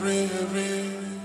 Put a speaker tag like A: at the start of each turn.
A: keep